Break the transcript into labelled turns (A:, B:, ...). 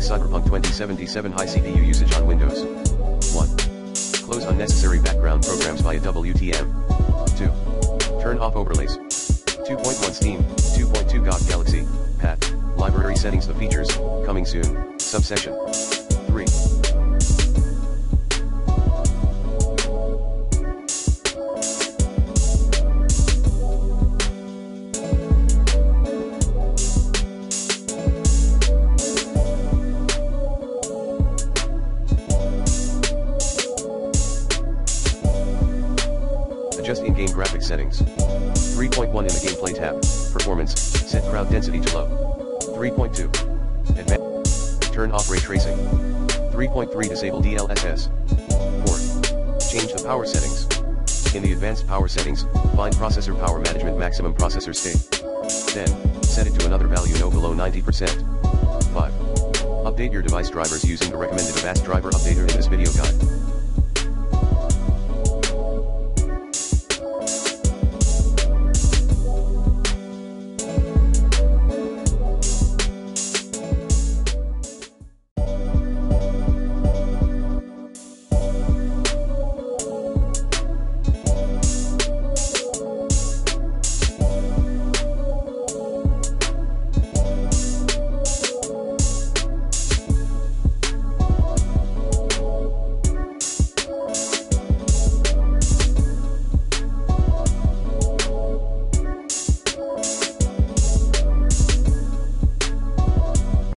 A: 6 Cyberpunk 2077 High CPU usage on Windows. 1. Close unnecessary background programs via WTM. 2. Turn off overlays. 2.1 Steam, 2.2 GOG Galaxy, PAT, library settings the features, coming soon, subsection. Adjust in-game graphics settings. 3.1 in the gameplay tab. Performance, set crowd density to low. 3.2. Advanced. Turn off ray tracing. 3.3 disable DLSS. 4. Change the power settings. In the advanced power settings, find processor power management maximum processor state. Then, set it to another value no below 90%. 5. Update your device drivers using the recommended Avast driver updater in this video guide.